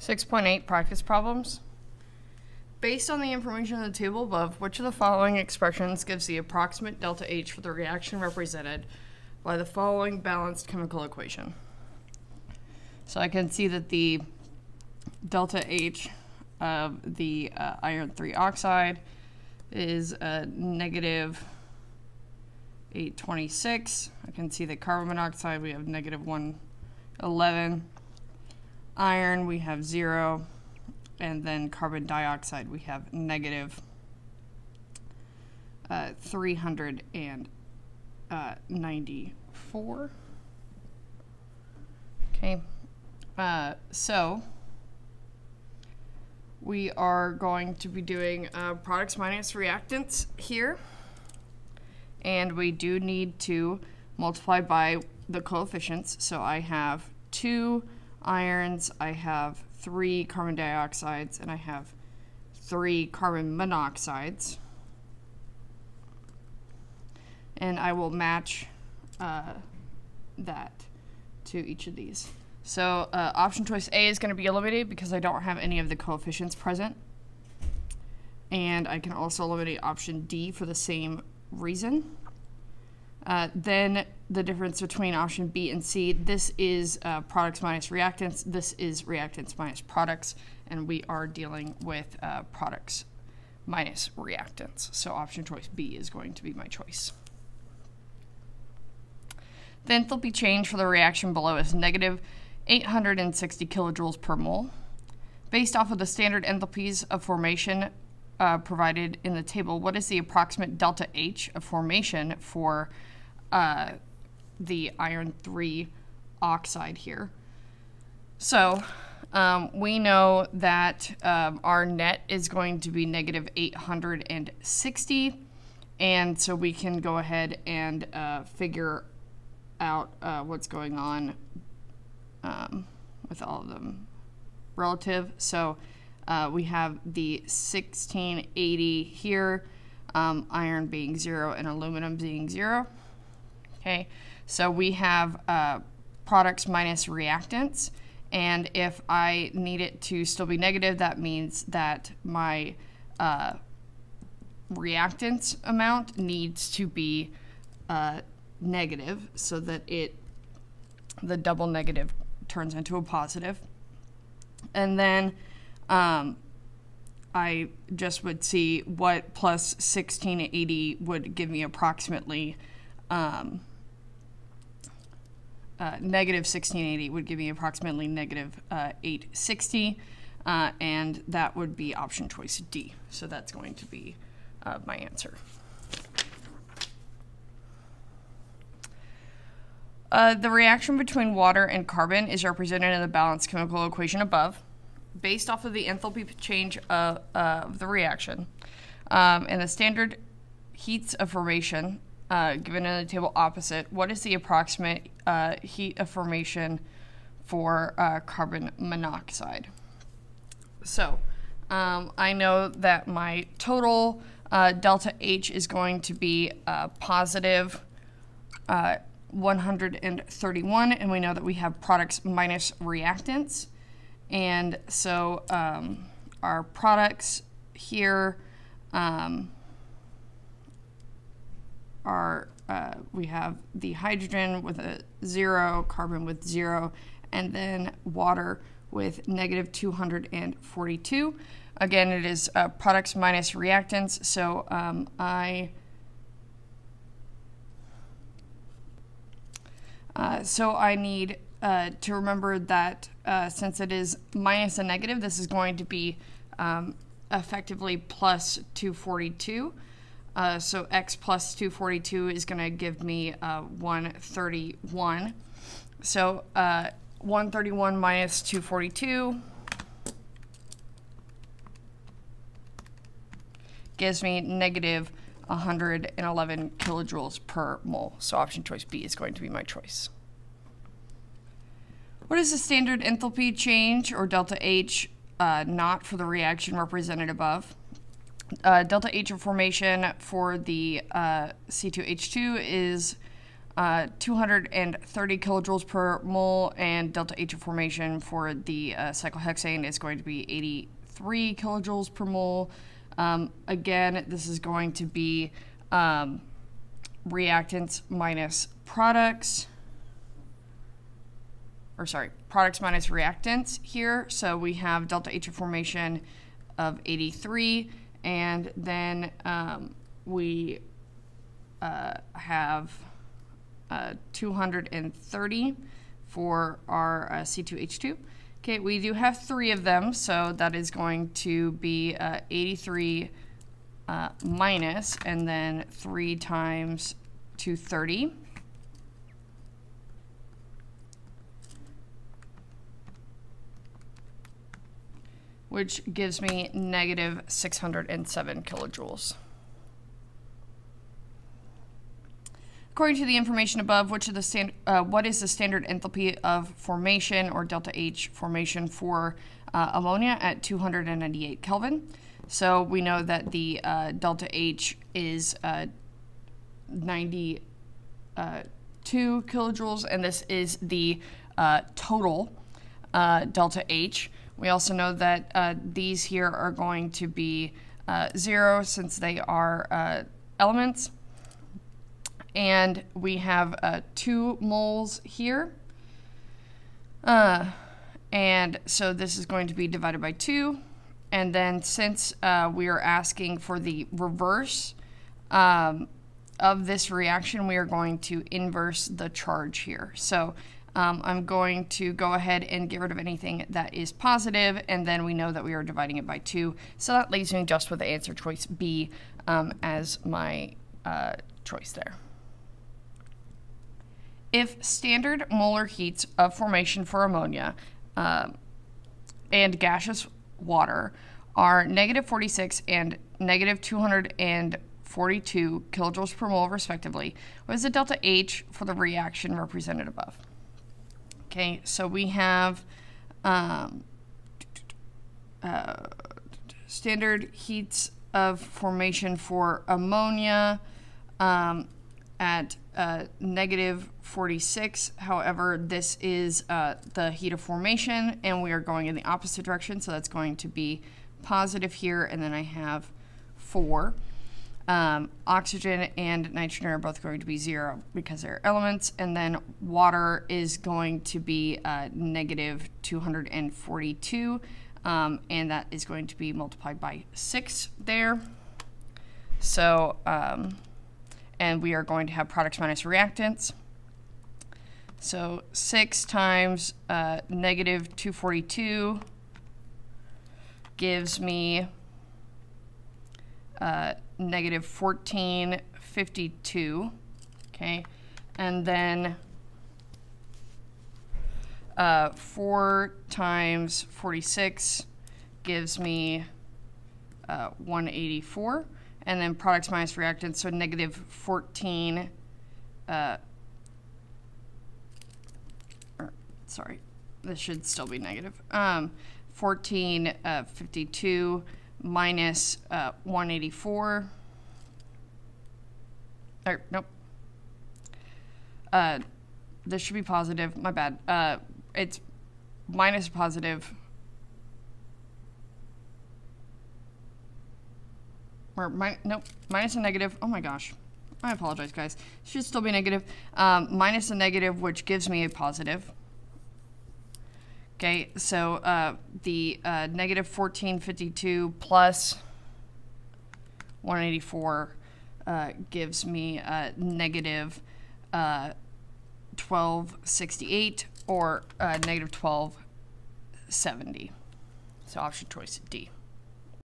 6.8 practice problems. Based on the information in the table above, which of the following expressions gives the approximate delta H for the reaction represented by the following balanced chemical equation? So I can see that the delta H of the uh, iron 3 oxide is a negative 826. I can see the carbon monoxide, we have negative 111 iron we have zero, and then carbon dioxide we have negative, uh, 394. Okay, uh, so we are going to be doing uh, products minus reactants here. And we do need to multiply by the coefficients. So I have two irons, I have three carbon dioxides, and I have three carbon monoxides. And I will match uh, that to each of these. So uh, option choice A is going to be eliminated because I don't have any of the coefficients present. And I can also eliminate option D for the same reason. Uh, then the difference between option B and C, this is uh, products minus reactants, this is reactants minus products, and we are dealing with uh, products minus reactants. So option choice B is going to be my choice. The enthalpy change for the reaction below is negative 860 kilojoules per mole. Based off of the standard enthalpies of formation uh, provided in the table, what is the approximate delta H of formation for uh, the iron 3 oxide here? So um, we know that um, our net is going to be negative 860, and so we can go ahead and uh, figure out uh, what's going on um, with all of them relative. So uh, we have the 1680 here, um, iron being zero and aluminum being zero. Okay, so we have uh, products minus reactants. And if I need it to still be negative, that means that my uh, reactants amount needs to be uh, negative so that it the double negative turns into a positive. And then um, I just would see what plus 1680 would give me approximately um, uh, negative 1680 would give me approximately negative, uh, 860, uh, and that would be option choice D. So that's going to be uh, my answer. Uh, the reaction between water and carbon is represented in the balanced chemical equation above, based off of the enthalpy change of, of the reaction. Um, and the standard heats of formation uh, given in the table opposite, what is the approximate uh, heat of formation for uh, carbon monoxide? So um, I know that my total uh, delta H is going to be positive 131, and we know that we have products minus reactants. And so um, our products here um, are, uh, we have the hydrogen with a zero, carbon with zero, and then water with negative 242. Again, it is uh, products minus reactants, so um, I Uh, so I need uh, to remember that uh, since it is minus a negative, this is going to be um, effectively plus 242. Uh, so x plus 242 is going to give me uh, 131. So 131 minus 242 gives me negative 111 kilojoules per mole. So option choice B is going to be my choice. What is the standard enthalpy change or delta H uh, not for the reaction represented above? Uh, delta H of formation for the uh, C2H2 is uh, 230 kilojoules per mole, and delta H of formation for the uh, cyclohexane is going to be 83 kilojoules per mole. Um, again, this is going to be um, reactants minus products, or sorry, products minus reactants here. So we have delta H of formation of 83, and then um, we uh, have uh, 230 for our uh, C2H2. Okay, we do have three of them, so that is going to be uh, 83 uh, minus, and then 3 times 230. Which gives me negative 607 kilojoules. According to the information above, which the stand, uh, what is the standard enthalpy of formation or delta H formation for uh, ammonia at 298 Kelvin? So we know that the uh, delta H is uh, 92 uh, kilojoules, and this is the uh, total delta H. We also know that these here are going to be zero since they are elements and we have uh, two moles here. Uh, and so this is going to be divided by 2. And then since uh, we are asking for the reverse um, of this reaction, we are going to inverse the charge here. So um, I'm going to go ahead and get rid of anything that is positive, and then we know that we are dividing it by 2. So that leaves me just with the answer choice B um, as my uh, choice there. If standard molar heats of formation for ammonia uh, and gaseous water are negative 46 and negative 242 kilojoules per mole respectively, what is the delta H for the reaction represented above? Okay, so we have um, uh, standard heats of formation for ammonia um, at uh, negative 46. However, this is uh, the heat of formation, and we are going in the opposite direction, so that's going to be positive here, and then I have 4. Um, oxygen and nitrogen are both going to be 0 because they're elements, and then water is going to be uh, negative 242, um, and that is going to be multiplied by 6 there. So, um, and we are going to have products minus reactants. So 6 times uh, negative 242 gives me uh, negative 1452, okay? And then uh, 4 times 46 gives me uh, 184 and then products minus reactants, so negative 14, uh, or, sorry, this should still be negative, um, 14, uh, 52 minus, uh, 184, or, nope, uh, this should be positive, my bad, uh, it's minus positive or mi nope, minus a negative. Oh my gosh. I apologize, guys. It should still be negative. Um, minus a negative, which gives me a positive. Okay, so uh, the uh, negative 1452 plus 184 uh, gives me a negative 1268 uh, or uh, negative 1270. So option choice D.